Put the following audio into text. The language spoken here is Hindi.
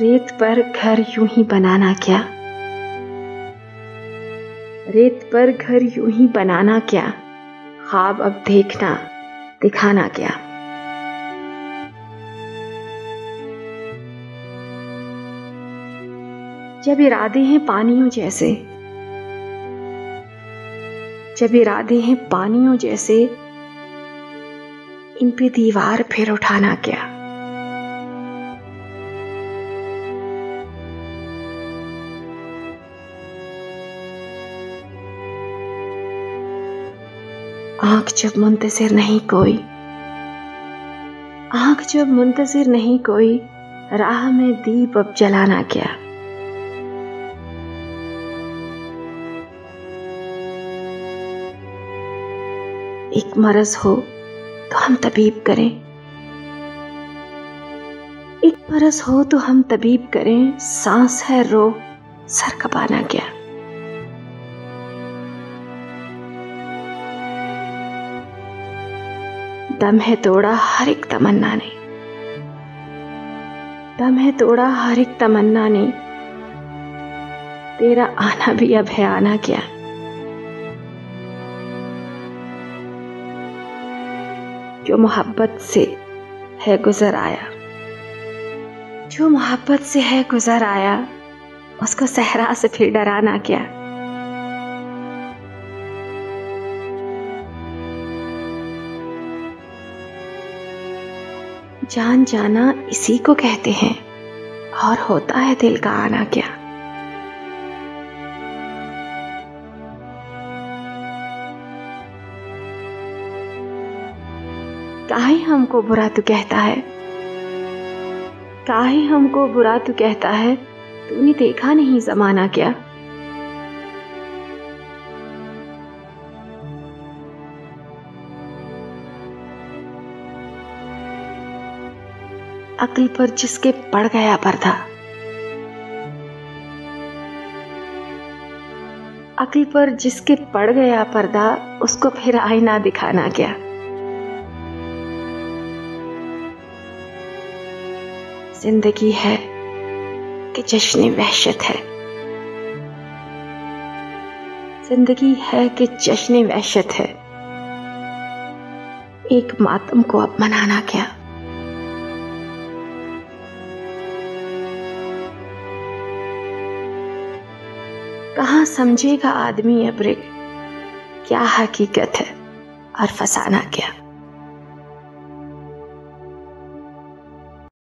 रेत पर घर यूँ ही बनाना क्या? रेत पर घर यूँ ही बनाना क्या? ख्वाब अब देखना, दिखाना क्या? जब इरादे हैं पानियों जैसे, जब इरादे हैं पानियों जैसे, इन पे दीवार फिर उठाना क्या? आँख जब मुंतजिर नहीं कोई। आँख जब मुंतजिर नहीं कोई, राह में दीप अब जलाना क्या? एक मरज हो तो हम तबीब करें। एक मरज हो तो हम तबीब करें। सांस है रो सर कपाना क्या? दम है तोड़ा हर एक तमन्ना ने। दम है तोड़ा हर एक तमन्ना ने। तेरा आना भी अब है, आना क्या? जो मोहब्बत से है गुजर आया। जो मोहब्बत से है गुजर आया, उसको सहरा से फिर डराना क्या? जान जाना इसी को कहते हैं। और होता है दिल का आना क्या? काहे हमको बुरा तू कहता है? काहे हमको बुरा तू कहता है? तूने देखा नहीं जमाना क्या? अकल पर जिसके पड़ गया पर्दा। अकल पर जिसके पड़ गया पर्दा, उसको फिर आईना दिखाना क्या? ज़िंदगी है कि जश्न वहशत है। ज़िंदगी है कि जश्न वहशत है। एक मातम को अब मनाना क्या? कहाँ समझेगा आदमी अब क्या हकीकत है? और फसाना क्या?